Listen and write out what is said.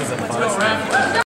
That of fun